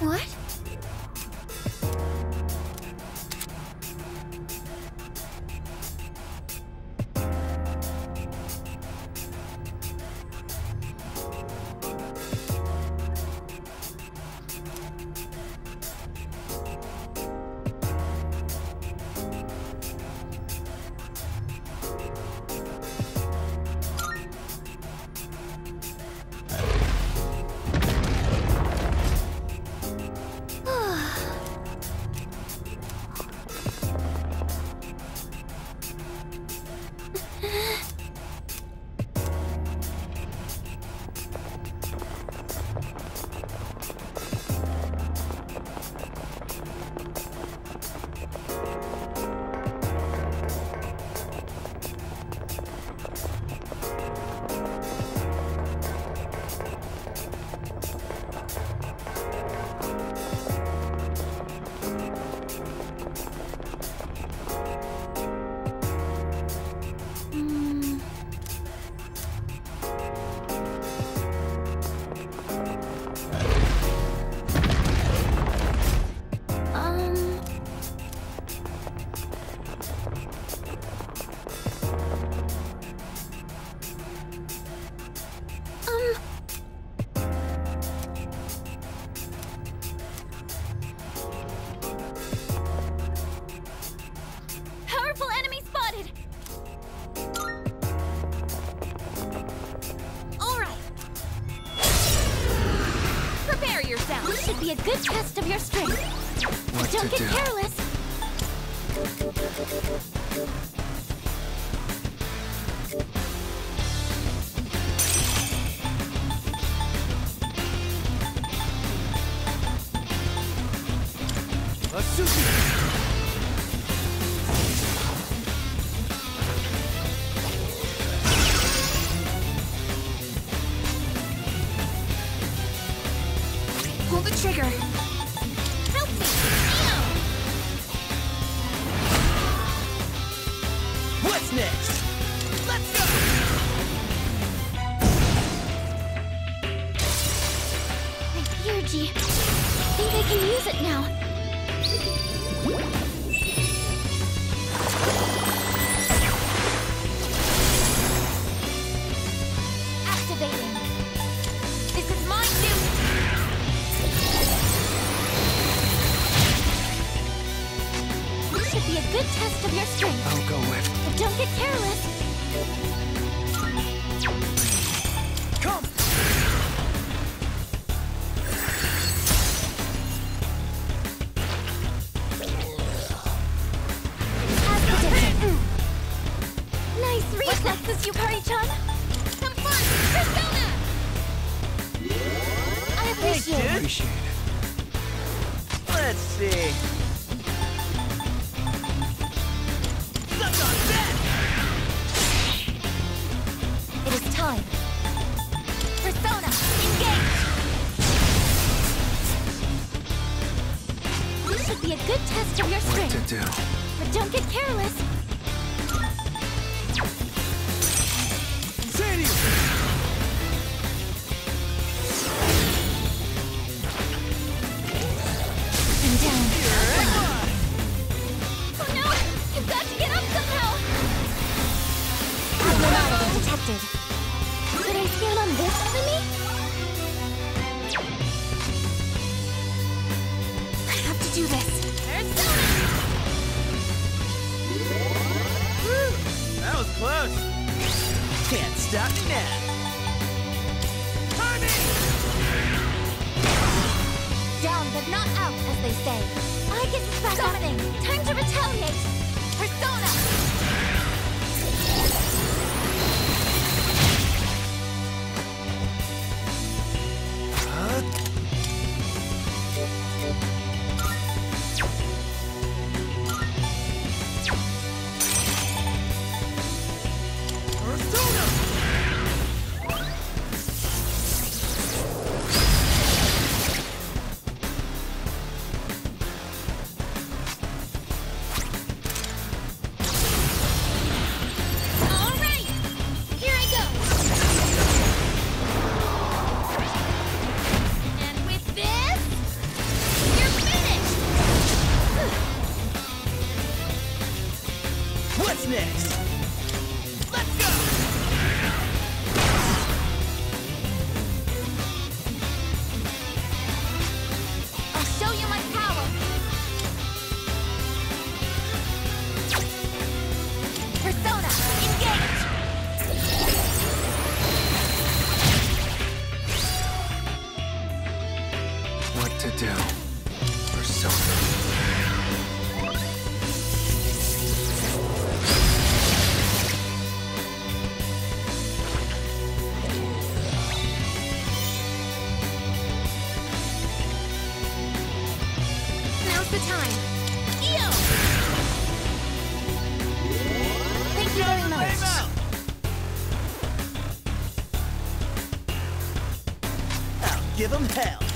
What? Be a good test of your strength. What Don't get do? careless. A sushi! Pull next? Let's go! My energy. Think I can use it now. Be a good test of your strength. I'll go with. But don't get careless. Come! Nice reflexes, Yukari-chan. Some fun! Persona! I appreciate it. Appreciate it. Let's see. Test of your What strength. to do? But don't get careless. Sadie! Can't stop me now. Down but not out, as they say. I get back Summoning! Time to retaliate! Persona! Next? I'll give 'em hell.